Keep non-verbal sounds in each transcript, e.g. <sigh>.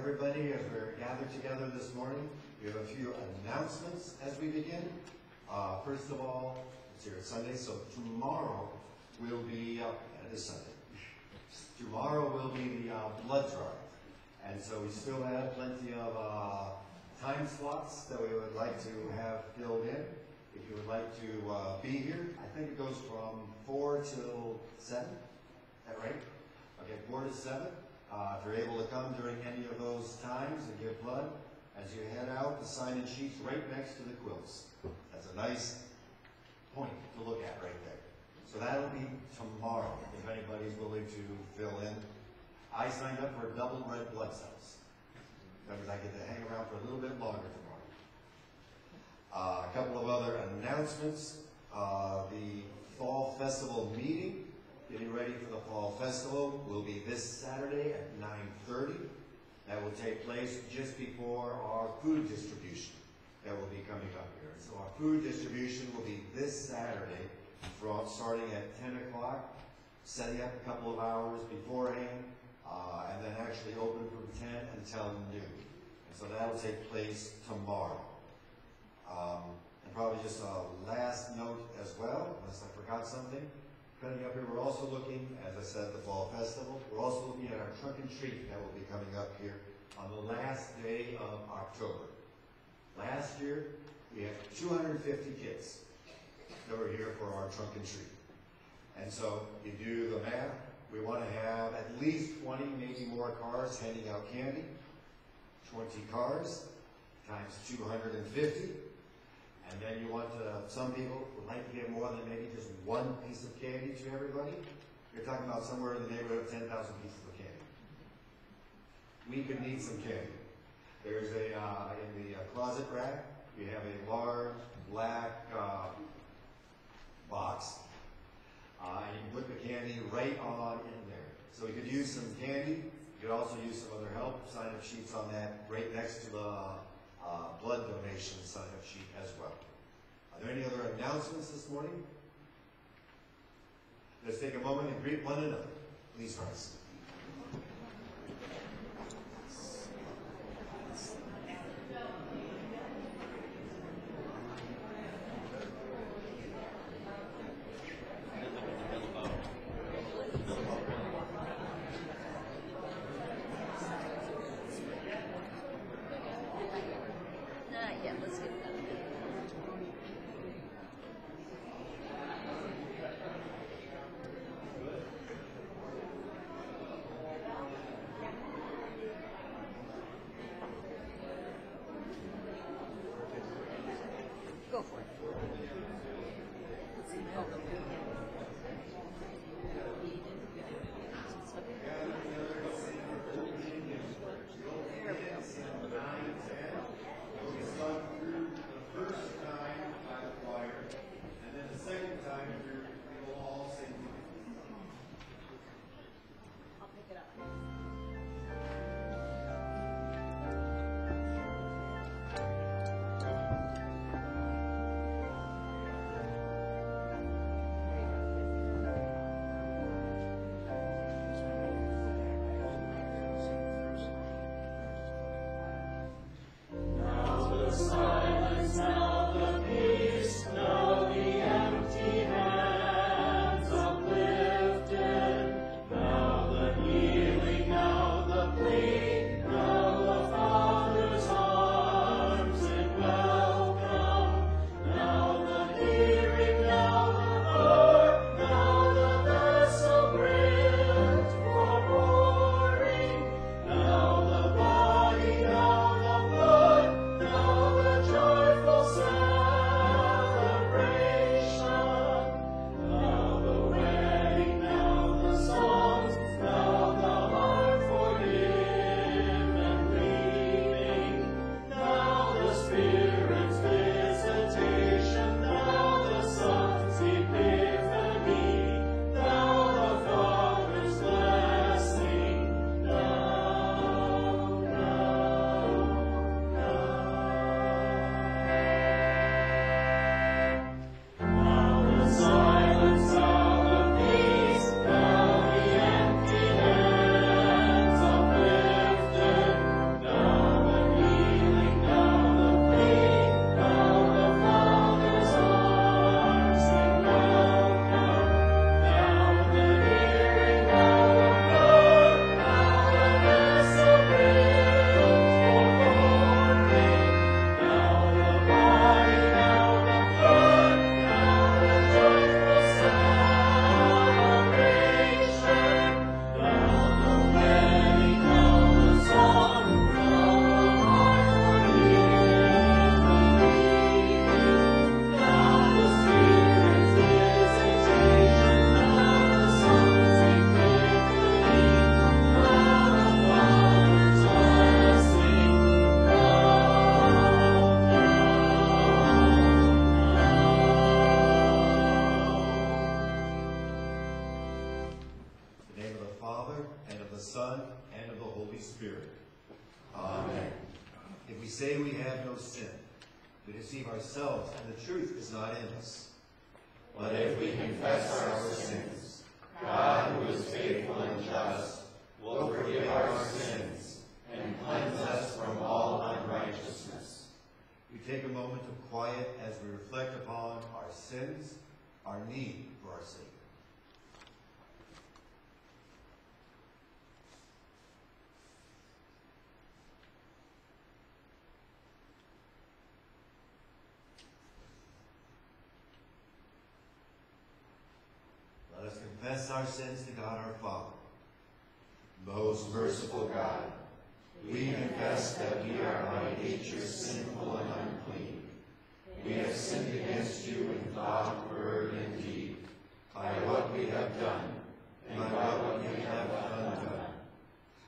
everybody as we're gathered together this morning. We have a few announcements as we begin. Uh, first of all, it's here at Sunday, so tomorrow will be, uh, it is Sunday. <laughs> Tomorrow will be the uh, blood drive. And so we still have plenty of uh, time slots that we would like to have filled in. If you would like to uh, be here, I think it goes from four till seven. Is that right? Okay, four to seven. Uh, if you're able to come during any of those times and give blood, as you head out, the sign-in sheet's right next to the quilts. That's a nice point to look at right there. So that'll be tomorrow, if anybody's willing to fill in. I signed up for double red blood cells. That means I get to hang around for a little bit longer tomorrow. Uh, a couple of other announcements. Uh, the Fall Festival meeting, getting ready for the Fall Festival, will be this Saturday at 9.30. That will take place just before our food distribution that will be coming up here. So our food distribution will be this Saturday, from starting at 10 o'clock, setting up a couple of hours beforehand, uh, and then actually open from 10 until noon. And so that will take place tomorrow. Um, and probably just a last note as well, unless I forgot something. Coming up here, we're also looking, as I said, the Fall Festival. We're also looking at our trunk and treat that will be coming up here on the last day of October. Last year, we had 250 kids that were here for our trunk and treat. And so you do the math, we want to have at least 20, maybe more cars handing out candy. 20 cars times 250. And then you want to, some people would like to get more than maybe just one piece of candy to everybody. You're talking about somewhere in the neighborhood of 10,000 pieces of candy. We could need some candy. There's a, uh, in the uh, closet rack, we have a large black uh, box. Uh, and you can put the candy right on in there. So we could use some candy. You could also use some other help. Sign up sheets on that right next to the uh, blood donation sign up sheet as well. Are there any other announcements this morning? Let's take a moment and greet one another. Please rise. Truth is not in us. But if we confess our sins, God, who is faithful and just, will forgive our sins and cleanse us from all unrighteousness. We take a moment of quiet as we reflect upon our sins, our need for our Savior. Let us confess our sins to God our Father. Most merciful God, we confess that we are by nature sinful and unclean. We have sinned against you in thought, word, and deed, by what we have done and by what we have undone.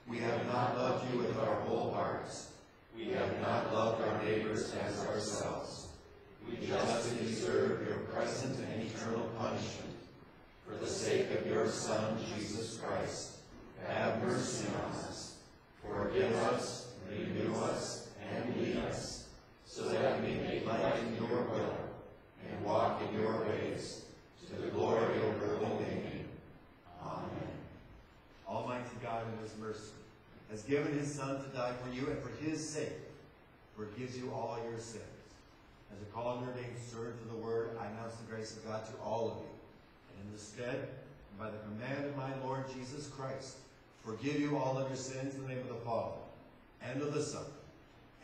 We have not loved you with our whole hearts. We have not loved our neighbors as ourselves. We justly deserve your present and eternal punishment. For the sake of your Son, Jesus Christ, have mercy on us. Forgive us, renew us, and lead us, so that we may delight in your will and walk in your ways, to the glory of your holy name. Amen. Almighty God in his mercy has given his Son to die for you, and for his sake forgives you all your sins. As a colander being served to the word, I announce the grace of God to all of you. In the stead, by the command of my Lord Jesus Christ, forgive you all of your sins in the name of the Father, and of the Son,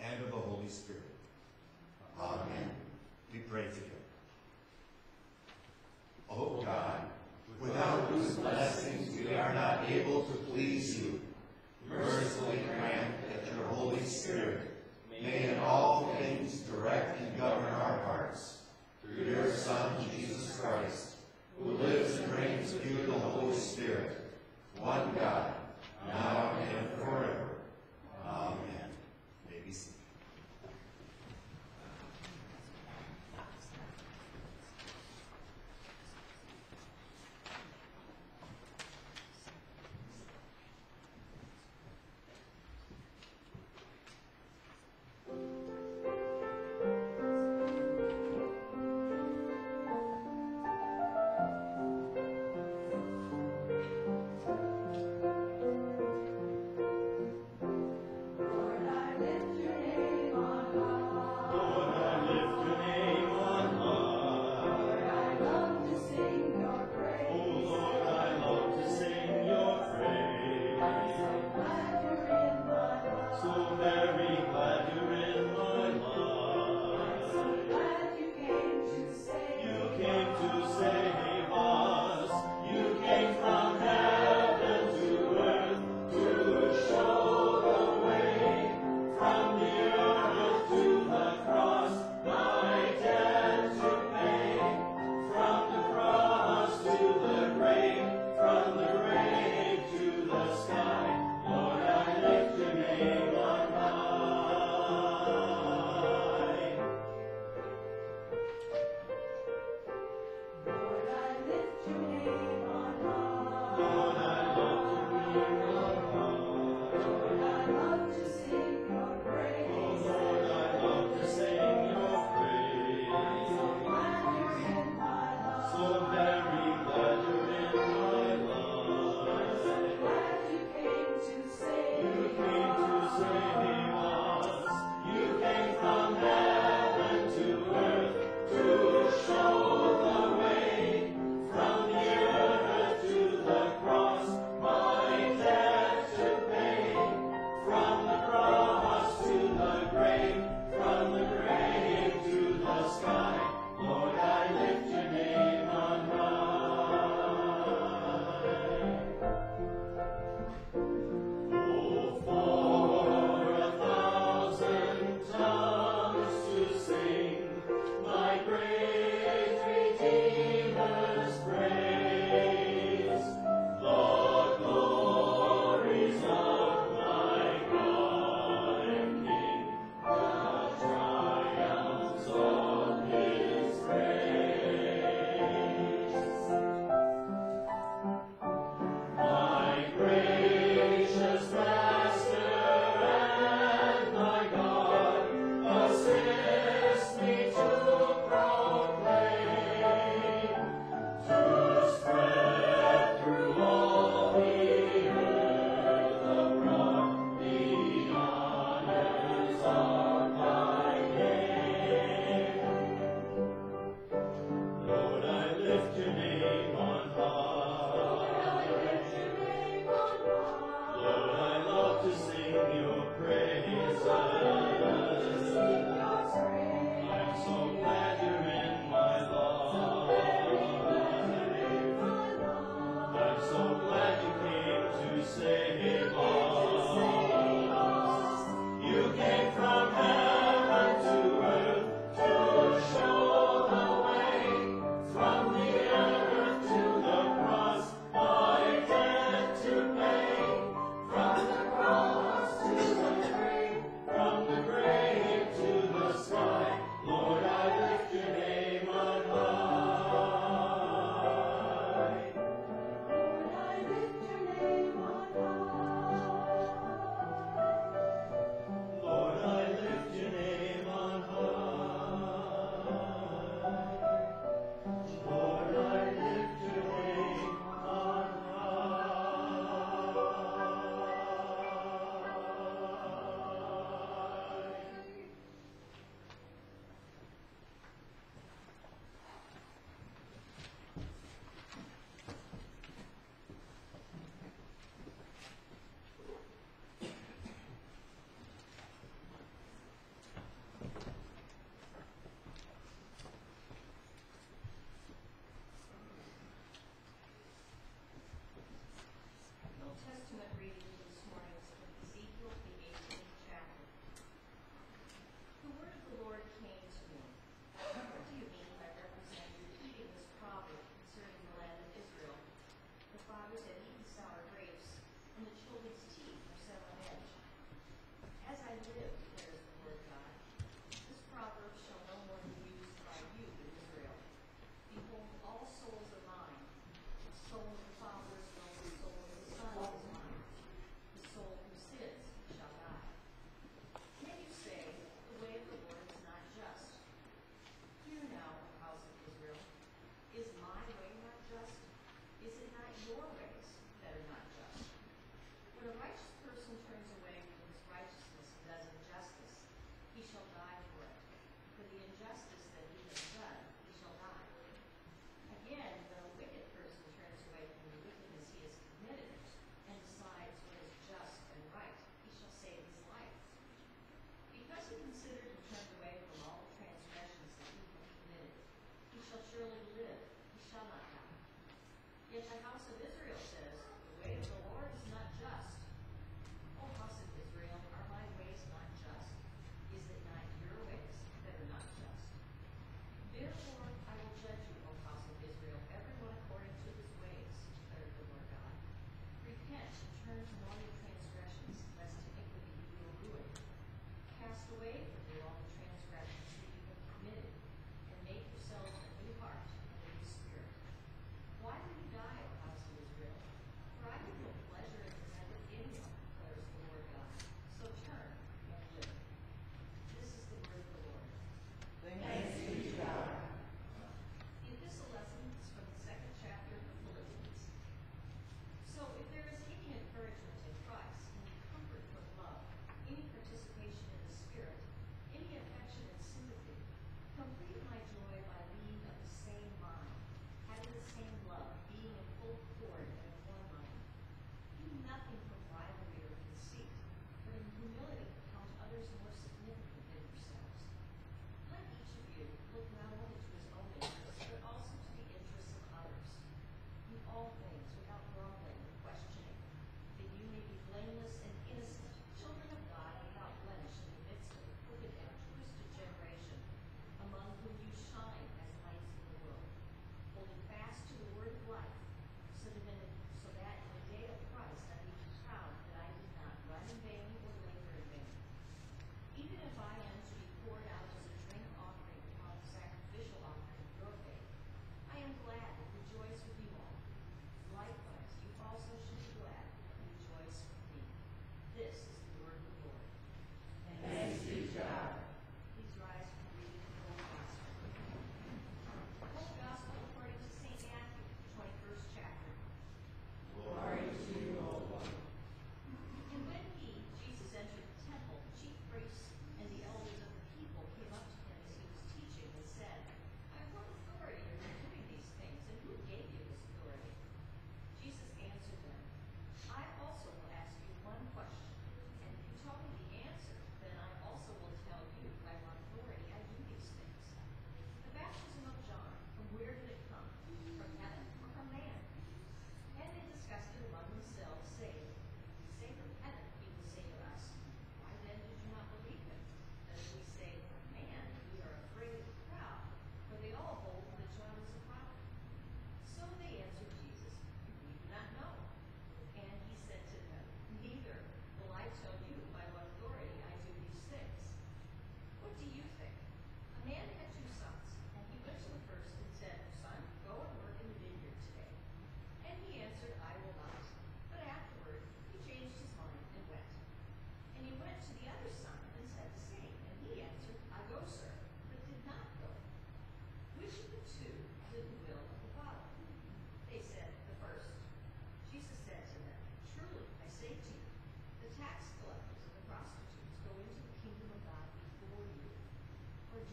and of the Holy Spirit. Amen. We pray together. O God, without whose blessings we are not able to please you, mercifully grant that your Holy Spirit may in all things direct and govern our hearts, through your Son, Jesus Christ, who lives and reigns with you the Holy Spirit, one God, now and forever. Amen.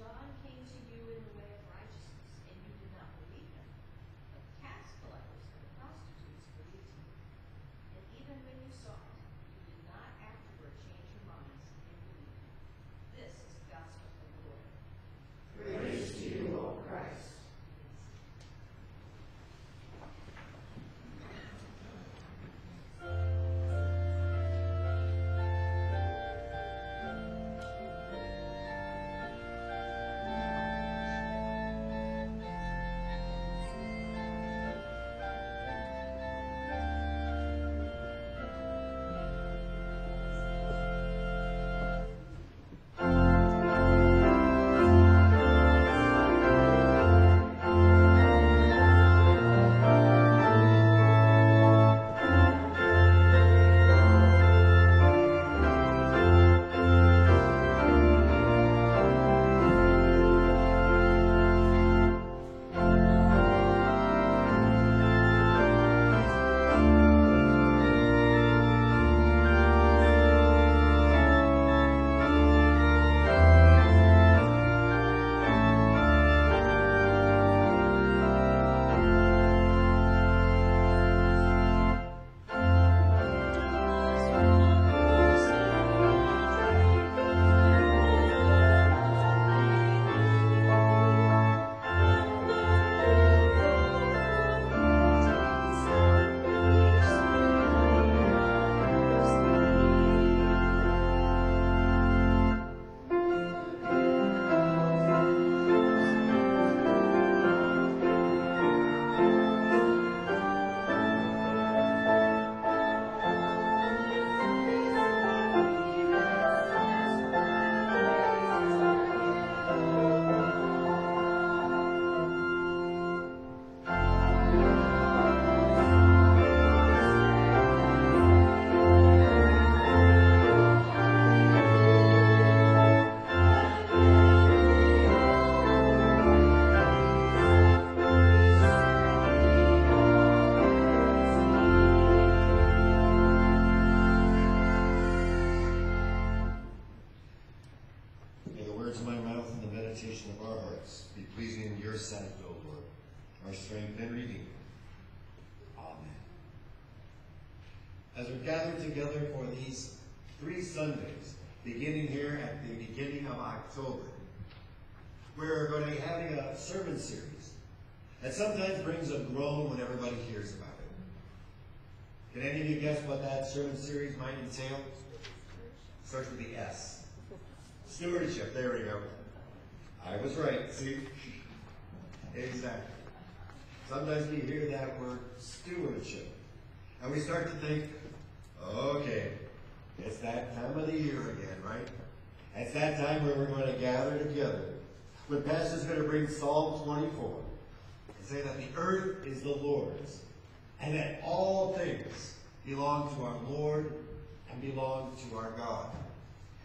John sometimes brings a groan when everybody hears about it. Can any of you guess what that sermon series might entail? Starts with the S. Stewardship, there we go. I was right, see? Exactly. Sometimes we hear that word stewardship, and we start to think, okay, it's that time of the year again, right? It's that time where we're going to gather together. When Pastor's going to bring Psalm 24 and say that the earth is the Lord's, and that all things belong to our Lord and belong to our God.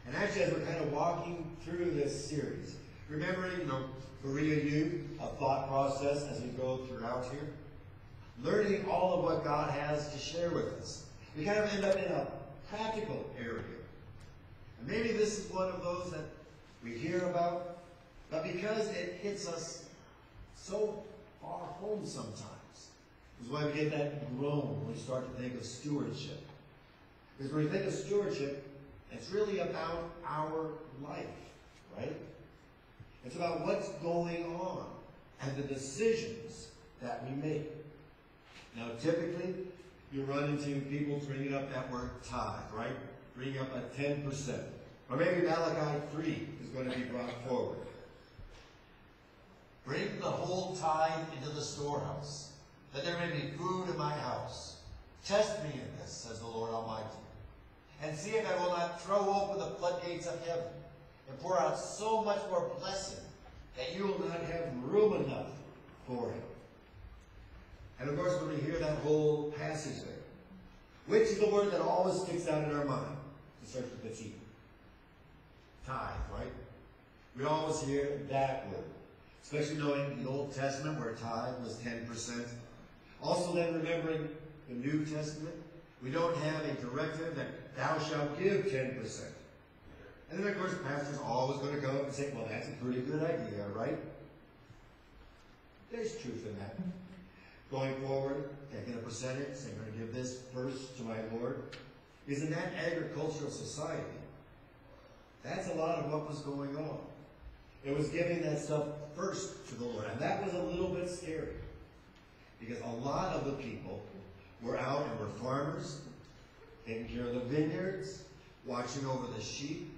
And actually, as we're kind of walking through this series, remembering the Berea U, a thought process as we go throughout here, learning all of what God has to share with us, we kind of end up in a practical area. And maybe this is one of those that we hear about, but because it hits us so far home sometimes, is why we get that groan when we start to think of stewardship. Because when we think of stewardship, it's really about our life, right? It's about what's going on and the decisions that we make. Now, typically, you run into people bringing up that word tithe, right? Bringing up a 10%. Or maybe Malachi 3 is going to be brought forward. Bring the whole tithe into the storehouse, that there may be food in my house. Test me in this, says the Lord Almighty, and see if I will not throw open the floodgates of heaven and pour out so much more blessing that you will not have room enough for it. And of course, when we hear that whole passage there, which is the word that always sticks out in our mind? It starts with the T. Tithe, right? We always hear that word. Especially knowing the Old Testament where tithe was 10%. Also then remembering the New Testament, we don't have a directive that thou shalt give 10%. And then of course pastor's always going to go up and say, well that's a pretty good idea, right? There's truth in that. Going forward, taking a percentage, saying I'm going to give this first to my Lord. Is in that agricultural society, that's a lot of what was going on. It was giving that stuff first to the Lord. And that was a little bit scary. Because a lot of the people were out and were farmers, taking care of the vineyards, watching over the sheep.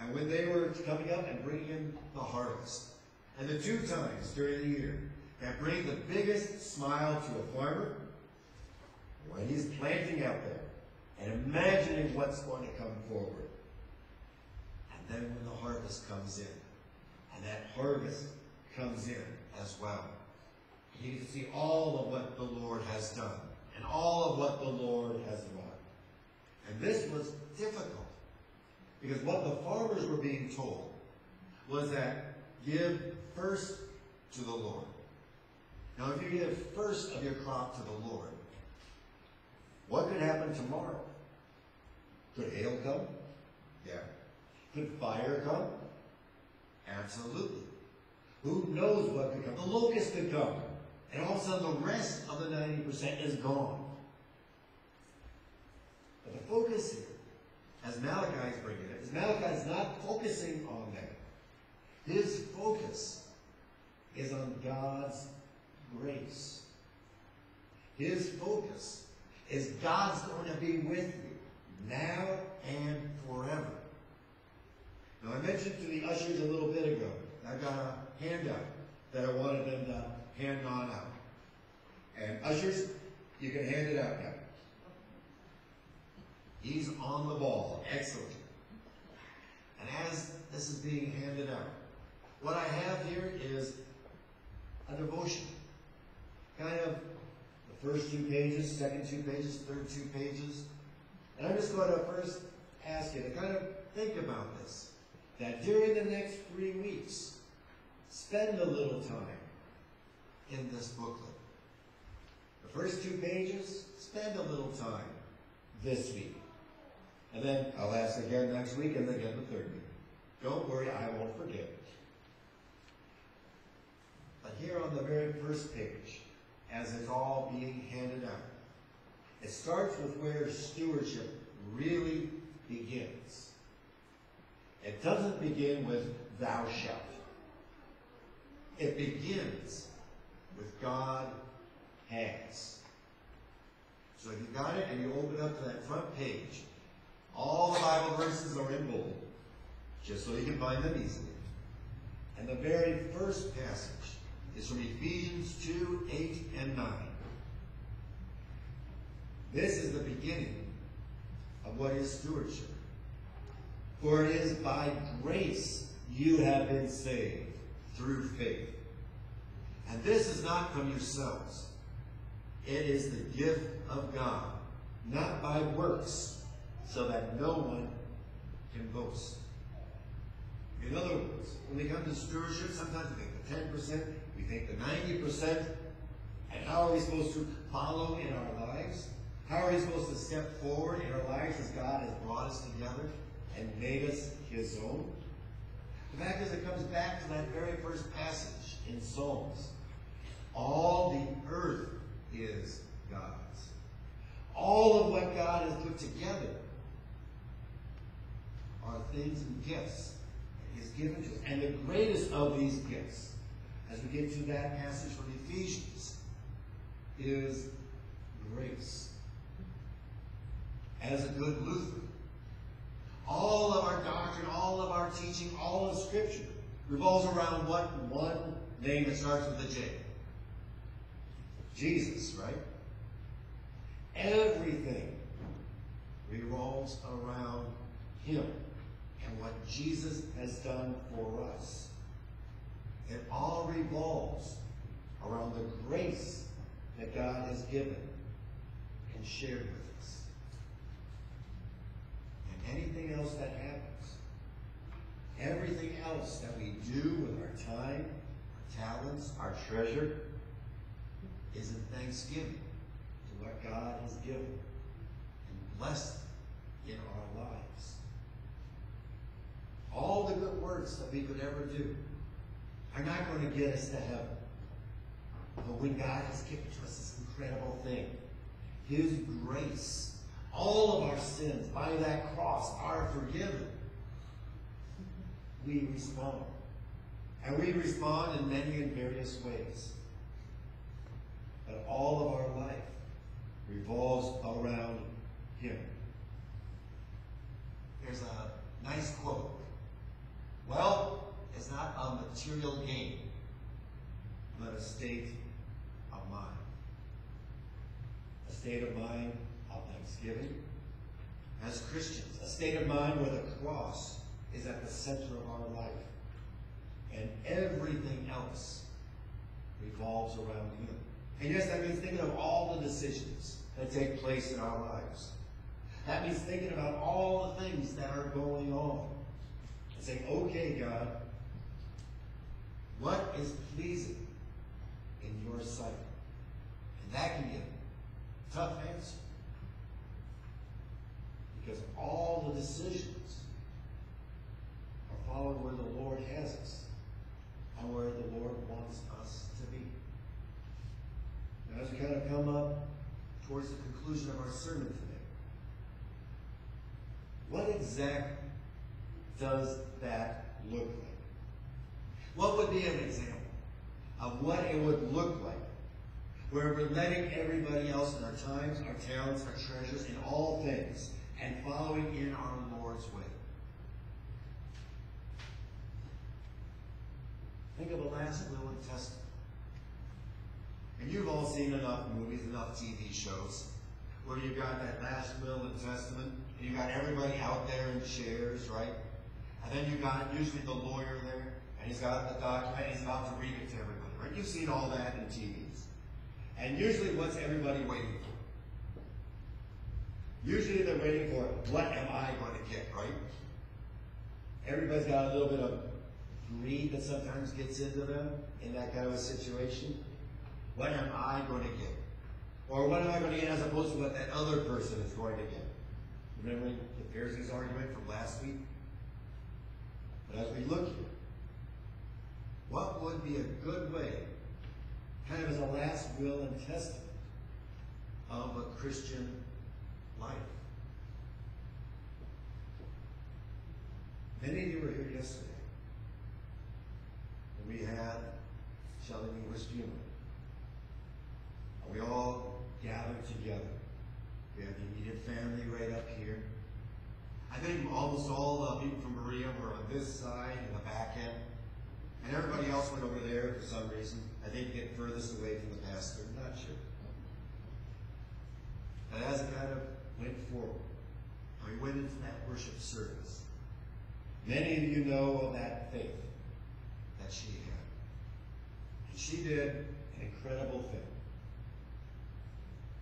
And when they were coming up and bringing in the harvest, and the two times during the year that bring the biggest smile to a farmer, when he's planting out there and imagining what's going to come forward. And then when the harvest comes in, and that harvest comes in as well. You can see all of what the Lord has done and all of what the Lord has wrought. And this was difficult because what the farmers were being told was that give first to the Lord. Now, if you give first of your crop to the Lord, what could happen tomorrow? Could hail come? Yeah. Could fire come? Absolutely. Who knows what could come? The locust could come. And all of a sudden the rest of the 90% is gone. But the focus here, as Malachi is bringing it, is Malachi is not focusing on that. His focus is on God's grace. His focus is God's going to be with you now and forever. Now, I mentioned to the ushers a little bit ago, I got a handout that I wanted them to hand on out. And ushers, you can hand it out now. He's on the ball. Excellent. And as this is being handed out, what I have here is a devotion. Kind of the first two pages, second two pages, third two pages. And I'm just going to first ask you to kind of think about this. That during the next three weeks, spend a little time in this booklet. The first two pages, spend a little time this week. And then I'll ask again next week and then again the third week. Don't worry, I won't forget. But here on the very first page, as it's all being handed out, it starts with where stewardship really begins. It doesn't begin with thou shalt. It begins with God has. So if you got it and you open up to that front page, all the Bible verses are in bold, just so you can find them easily. And the very first passage is from Ephesians 2, 8, and 9. This is the beginning of what is stewardship. For it is by grace you have been saved through faith. And this is not from yourselves. It is the gift of God, not by works, so that no one can boast. In other words, when we come to stewardship, sometimes we think the 10%, we think the 90%, and how are we supposed to follow in our lives? How are we supposed to step forward in our lives as God has brought us together and made us His own? The fact is, it comes back to that very first passage in Psalms. All the earth is God's. All of what God has put together are things and gifts that He has given to us. And the greatest of these gifts, as we get to that passage from Ephesians, is grace. As a good Lutheran, all of our doctrine, all of our teaching, all of Scripture revolves around what one name that starts with a J. Jesus, right? Everything revolves around Him and what Jesus has done for us. It all revolves around the grace that God has given and shared with us. Anything else that happens, everything else that we do with our time, our talents, our treasure, is in thanksgiving to what God has given and blessed in our lives. All the good works that we could ever do are not going to get us to heaven. But when God has given to us this incredible thing, His grace, all of our sins by that cross are forgiven. We respond. And we respond in many and various ways. But all of our life revolves around Him. There's a nice quote. Wealth is not a material gain, but a state of mind. A state of mind thanksgiving. As Christians, a state of mind where the cross is at the center of our life. And everything else revolves around Him. And yes, that means thinking of all the decisions that take place in our lives. That means thinking about all the things that are going on. And saying, okay, God, what is pleasing in your sight? And that can be a tough answer. Because all the decisions are followed where the Lord has us and where the Lord wants us to be. Now, as we kind of come up towards the conclusion of our sermon today, what exactly does that look like? What would be an example of what it would look like where we're letting everybody else in our times, our talents, our treasures, in all things, and following in our Lord's way? Think of the last will and testament. And you've all seen enough movies, enough TV shows, where you've got that last will and testament, and you've got everybody out there in chairs, right? And then you've got usually the lawyer there, and he's got the document, and he's about to read it to everybody, right? You've seen all that in TVs. And usually what's everybody waiting for? Usually they're waiting for, what am I going to get, right? Everybody's got a little bit of greed that sometimes gets into them in that kind of a situation. What am I going to get? Or what am I going to get as opposed to what that other person is going to get? Remember the Pharisees' argument from last week? But as we look here, What would be a good way, kind of as a last will and testament of a Christian life? Many of you were here yesterday. We had Shelley English. And we all gathered together. We had the immediate family right up here. I think almost all the people from Maria were on this side in the back end. And everybody else went over there for some reason. I think to get furthest away from the pastor. I'm not sure. And as it kind of went forward, we went into that worship service, many of you know of that faith that she had. And she did an incredible thing.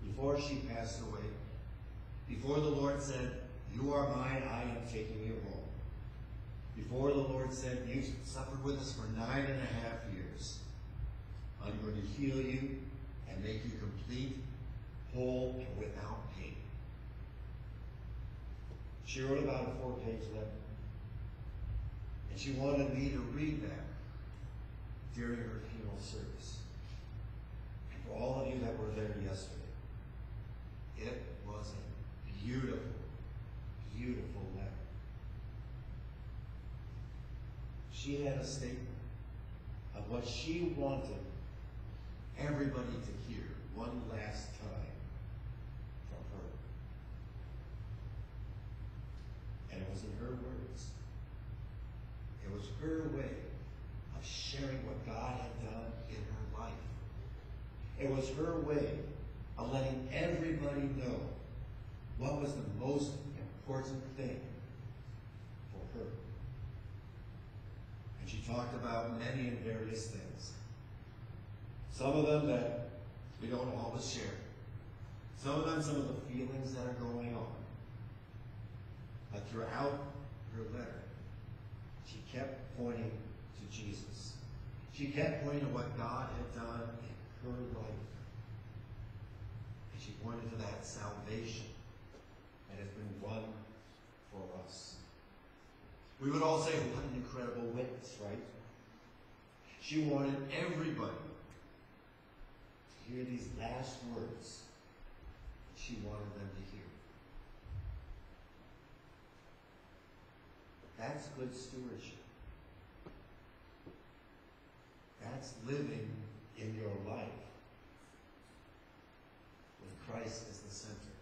Before she passed away, before the Lord said, You are mine, I am taking you home. Before the Lord said, You've suffered with us for nine and a half years. I'm going to heal you and make you complete, whole, and without. She wrote about a four page letter. And she wanted me to read that during her funeral service. And for all of you that were there yesterday, it was a beautiful, beautiful letter. She had a statement of what she wanted everybody to hear one last time from her. And it was in her words. It was her way of sharing what God had done in her life. It was her way of letting everybody know what was the most important thing for her. And she talked about many and various things. Some of them that we don't always share. Some of them, some of the feelings that are going on. But throughout her letter, she kept pointing to Jesus. She kept pointing to what God had done in her life. And she pointed to that salvation that has been won for us. We would all say, what an incredible witness, right? She wanted everybody to hear these last words she wanted them to hear. That's good stewardship. That's living in your life with Christ as the center.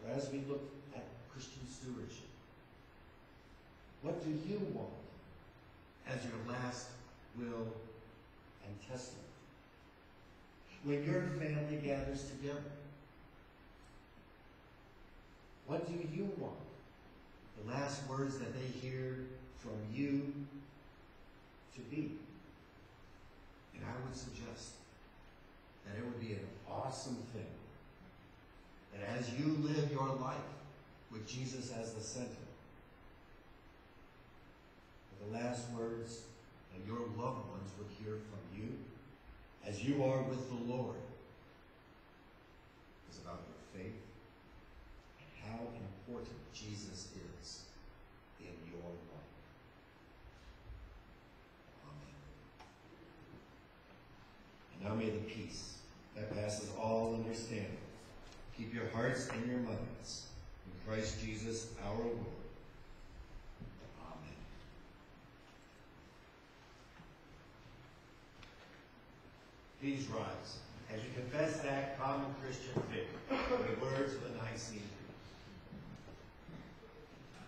So as we look at Christian stewardship, what do you want as your last will and testament? When your family gathers together, what do you want? The last words that they hear from you to be. And I would suggest that it would be an awesome thing that as you live your life with Jesus as the center, the last words that your loved ones would hear from you as you are with the Lord is about your faith how important Jesus is in your life. Amen. And now may the peace that passes all understanding keep your hearts and your minds in Christ Jesus our Lord. Amen. Please rise as you confess that common Christian faith, in the words of the Nicene.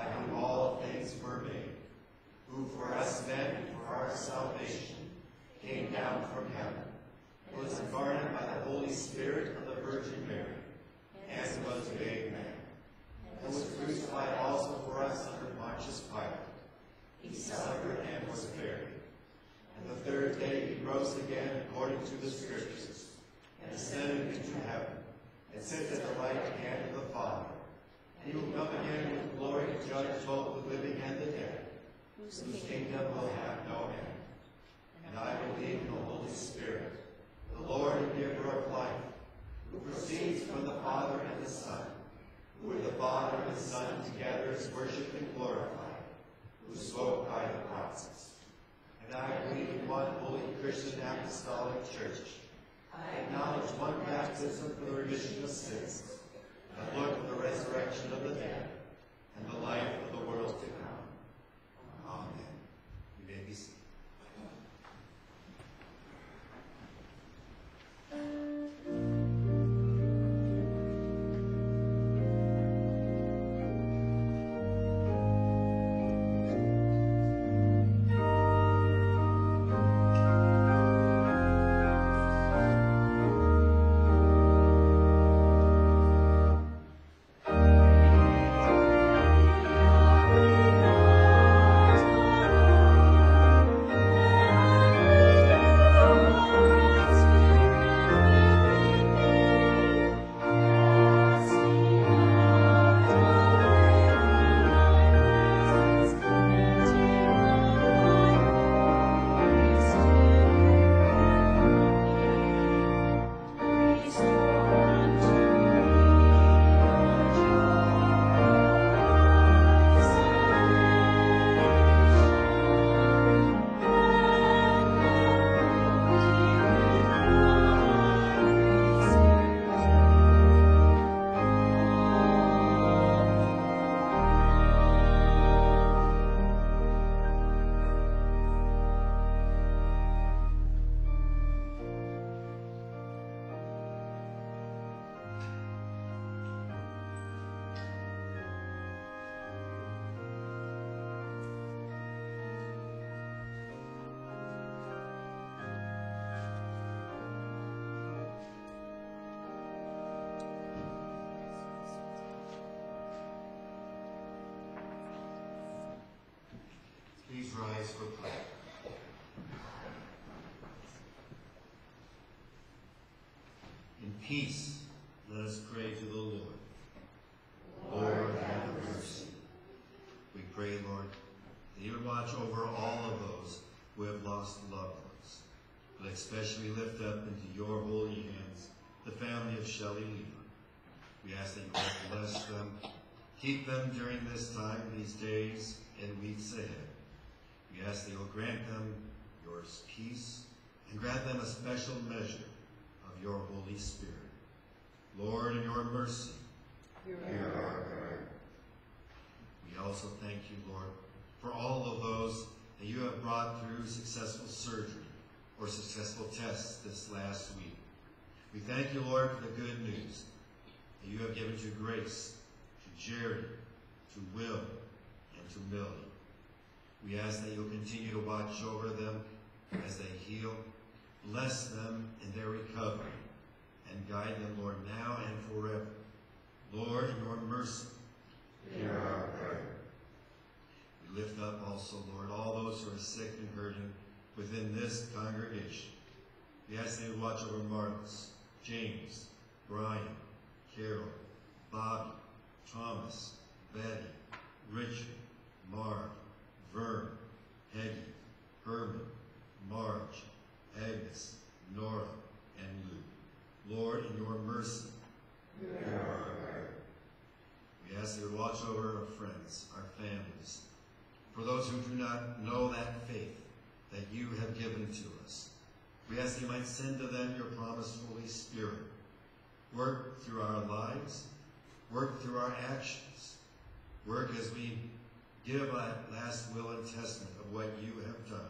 by whom all things were made, who for us men and for our salvation came down from heaven, was incarnate by the Holy Spirit of the Virgin Mary, and was made man, and was crucified also for us under Pontius Pilate. He suffered and was buried. And the third day he rose again according to the Scriptures, and ascended into heaven, and sits at the right hand of the Father he will come again with glory to judge both the living and the dead, Whose kingdom will have no end. And I believe in the Holy Spirit, the Lord and giver of life, who proceeds from the Father and the Son, who with the Father and the Son together is worshipped and glorified, who spoke by the prophets. And I believe in one holy Christian apostolic church. I acknowledge one baptism for the remission of sins, and look for the resurrection of the dead, and the life of the world to come. Amen. You may be seated. Please peace, let us pray to the Lord. Lord, have mercy. We pray, Lord, that you would watch over all of those who have lost loved ones, but especially lift up into your holy hands the family of Shelley Lima. We ask that you bless them, keep them during this time, these days and weeks ahead. We ask that you'll grant them your peace and grant them a special measure your Holy Spirit. Lord, in your mercy, hear our prayer. We also thank you, Lord, for all of those that you have brought through successful surgery or successful tests this last week. We thank you, Lord, for the good news that you have given to Grace, to Jerry, to Will, and to Millie. We ask that you'll continue to watch over them as they heal, bless them in their recovery, and guide them, Lord, now and forever. Lord, in your mercy, hear our prayer. We lift up also, Lord, all those who are sick and hurting within this congregation. We ask that you watch over Marcus, James, Brian, Carol, Bobby, Thomas, Betty, Richard, Mark, Vern, Peggy, Herman, Marge, Agnes, Nora, and Lou. Lord, in your mercy, our. We ask you watch over our friends, our families, for those who do not know that faith that you have given to us. We ask that you might send to them your promised Holy Spirit. Work through our lives, work through our actions, work as we give a last will and testament of what you have done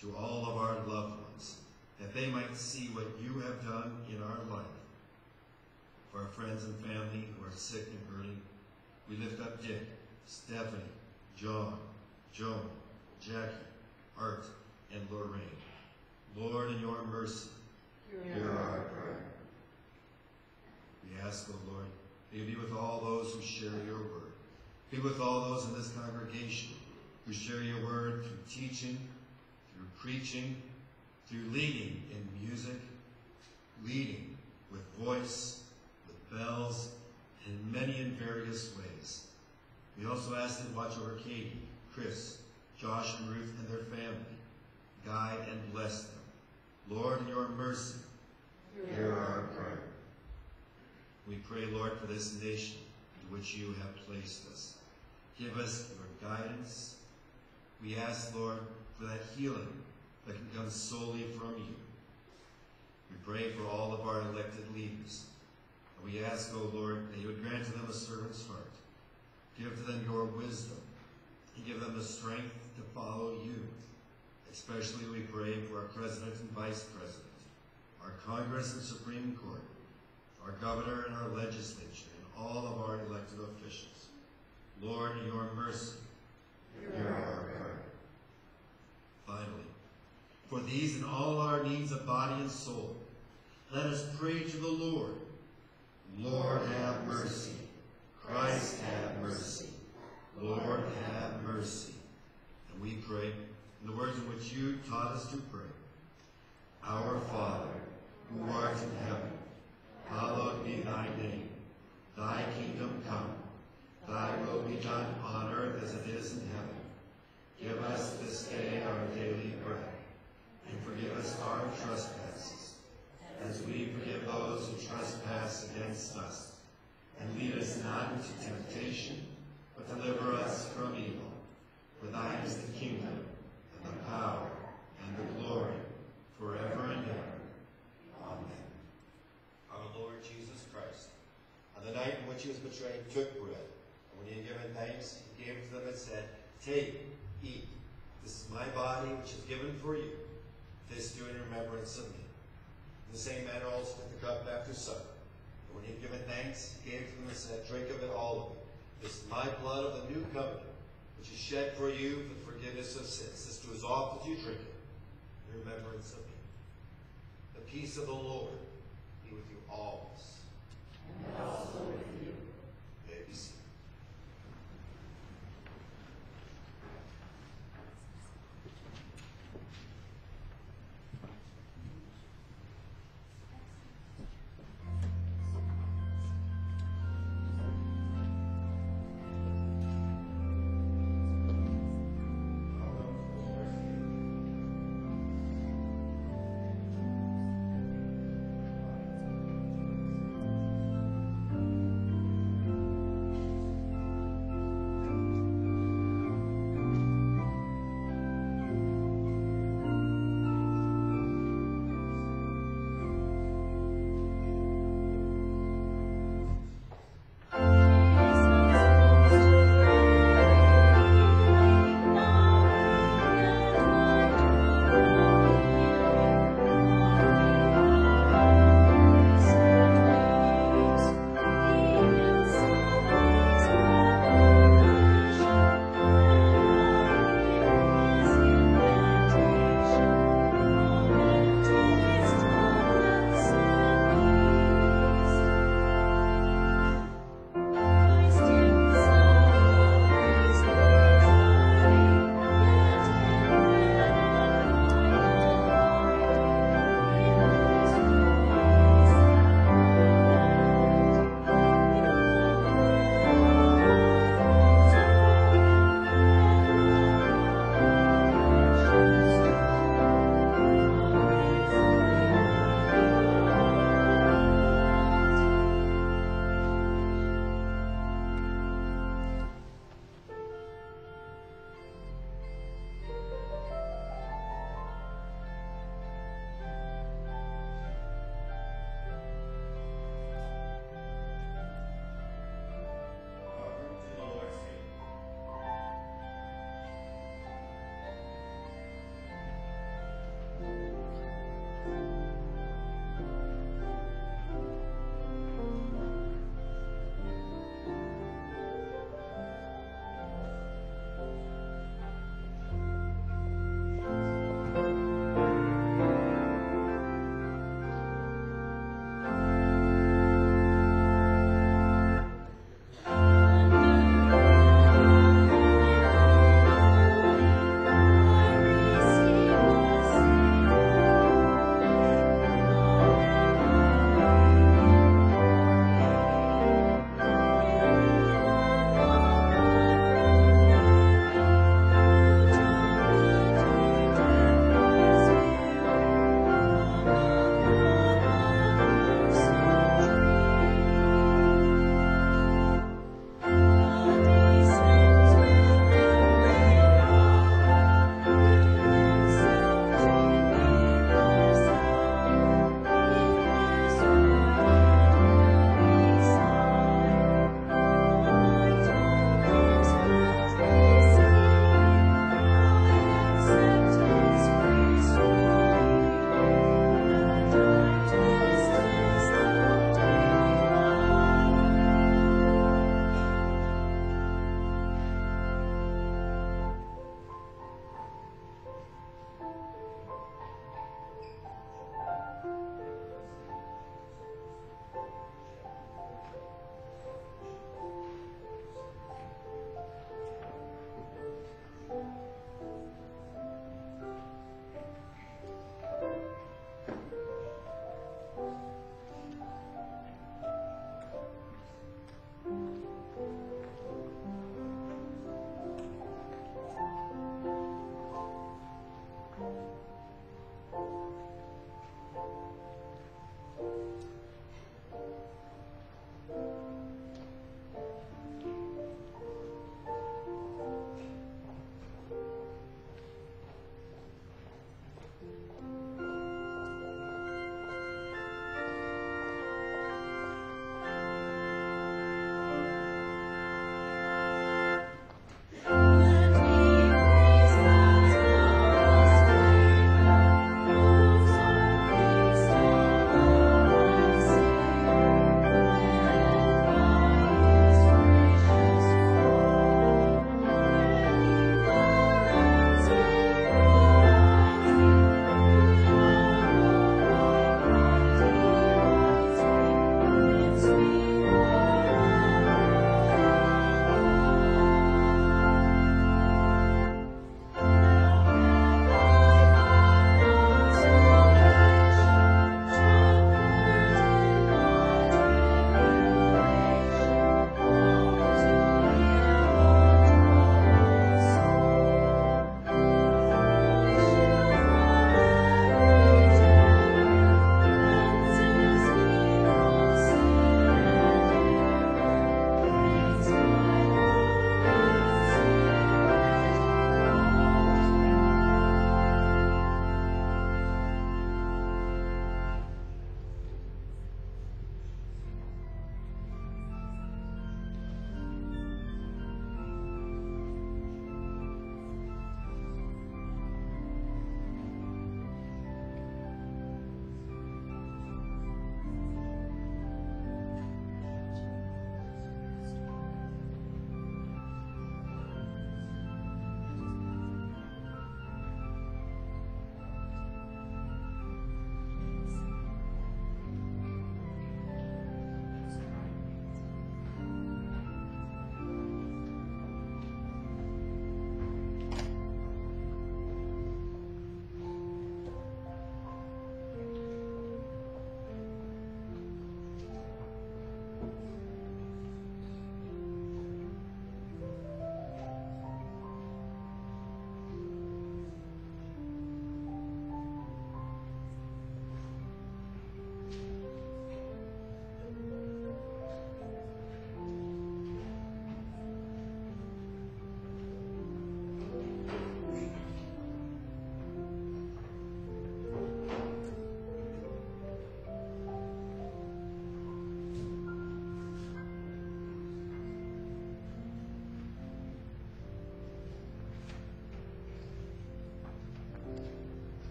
to all of our loved ones, that they might see what you have done in our life. For our friends and family who are sick and hurting, we lift up Dick, Stephanie, John, Joan, Jackie, Art, and Lorraine. Lord, in your mercy, hear our prayer. We ask, O Lord, that you be with all those who share your word. Be with all those in this congregation who share your word through teaching, through preaching, through leading in music, leading with voice, with bells, in many and various ways. We also ask that watch over Katie, Chris, Josh, and Ruth and their family. Guide and bless them. Lord, in your mercy, Hear our prayer. we pray, Lord, for this nation to which you have placed us. Give us your guidance. We ask, Lord, for that healing that can come solely from you. We pray for all of our elected leaders. And we ask, O Lord, that you would grant to them a servant's heart. Give to them your wisdom and give them the strength to follow you. Especially we pray for our President and Vice President, our Congress and Supreme Court, our Governor and our legislature, and all of our elected officials. Lord, in your mercy, Hear our prayer. Finally, for these and all our needs of body and soul, let us pray to the Lord. Lord, have mercy. Christ, have mercy. Lord, have mercy. And we pray in the words in which you taught us to pray. Our Father, who art in heaven, hallowed be thy name. Thy kingdom come. Thy will be done on earth as it is in heaven. Give us this day our daily bread, forgive us our trespasses, as we forgive those who trespass against us. And lead us not into temptation, but deliver us from evil. For thine is the kingdom, and the power, and the glory, forever and ever. Amen. Our Lord Jesus Christ, on the night in which he was betrayed, took bread, and when he had given thanks, he gave it to them and said, Take, eat. This is my body, which is given for you. This do in remembrance of me. In the same manner also took the cup after supper. And when he had given thanks, he gave to them and said, Drink of it, all of it. This is my blood of the new covenant, which is shed for you for the forgiveness of sins. This do as often as you drink it, in remembrance of me. The peace of the Lord be with you always. And also with you.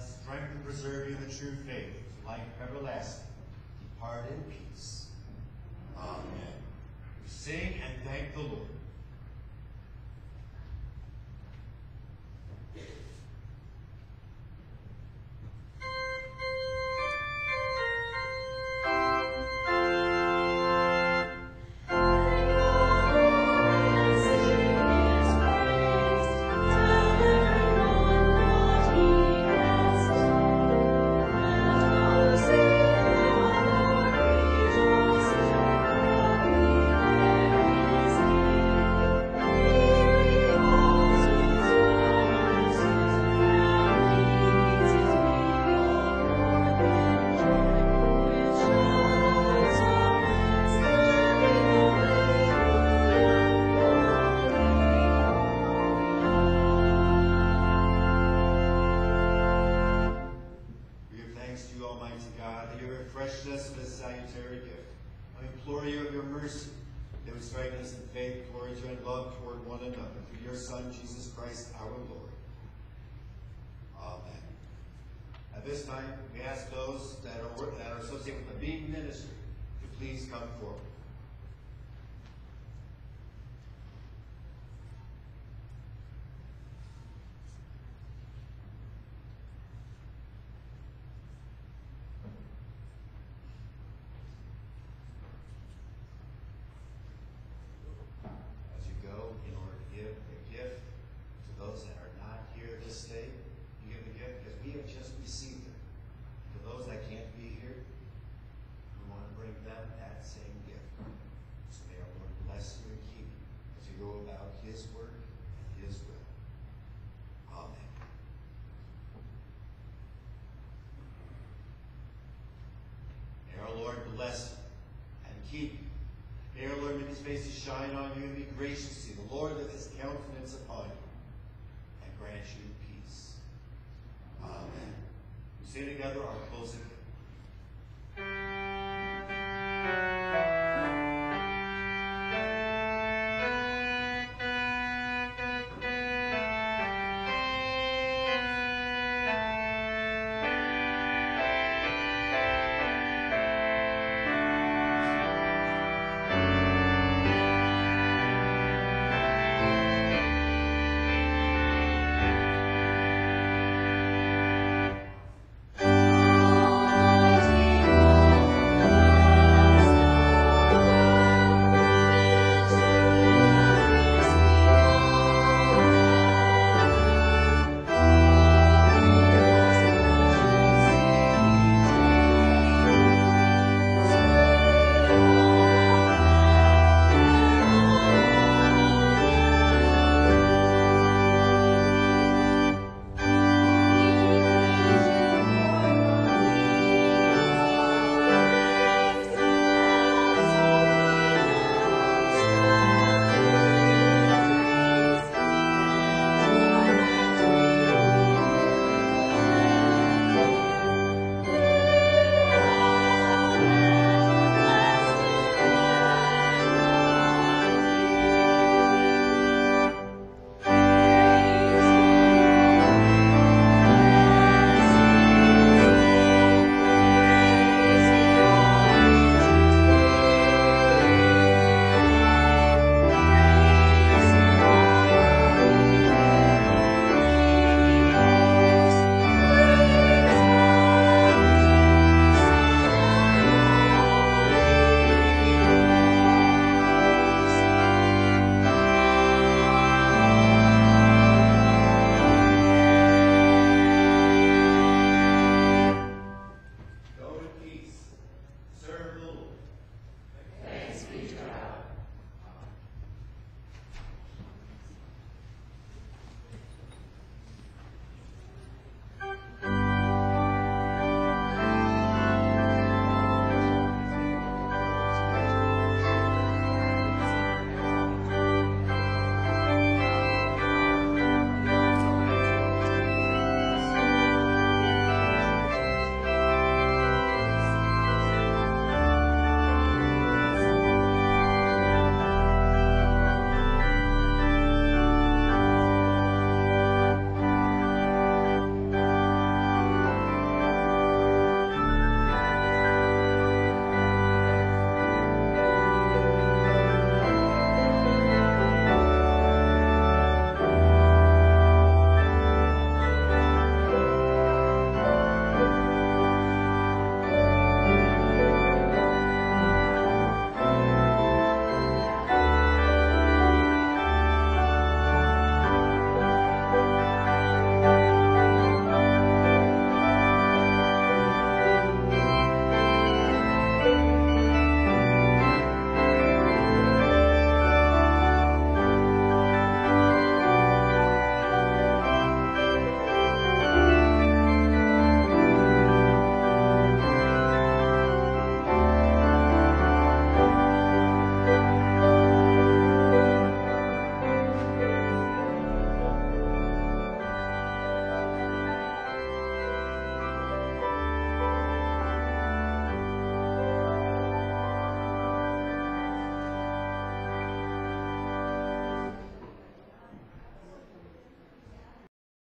Strengthen and preserve you in the true faith, life everlasting. Depart in peace. Amen. We sing and thank the Lord. Refreshed us this salutary gift. I implore you of your mercy, that we strengthen us in faith, courage, and love toward one another. Through your Son, Jesus Christ, our Lord. Amen. At this time, we ask those that are, that are associated with the Beacon Ministry to please come forward. As you go, in order to give a gift to those that are not here this day, you give the gift because we have just received it. To those that can't be here, we want to bring them that same gift. So may our Lord bless you and keep you as you go about His work and His will. Amen. May our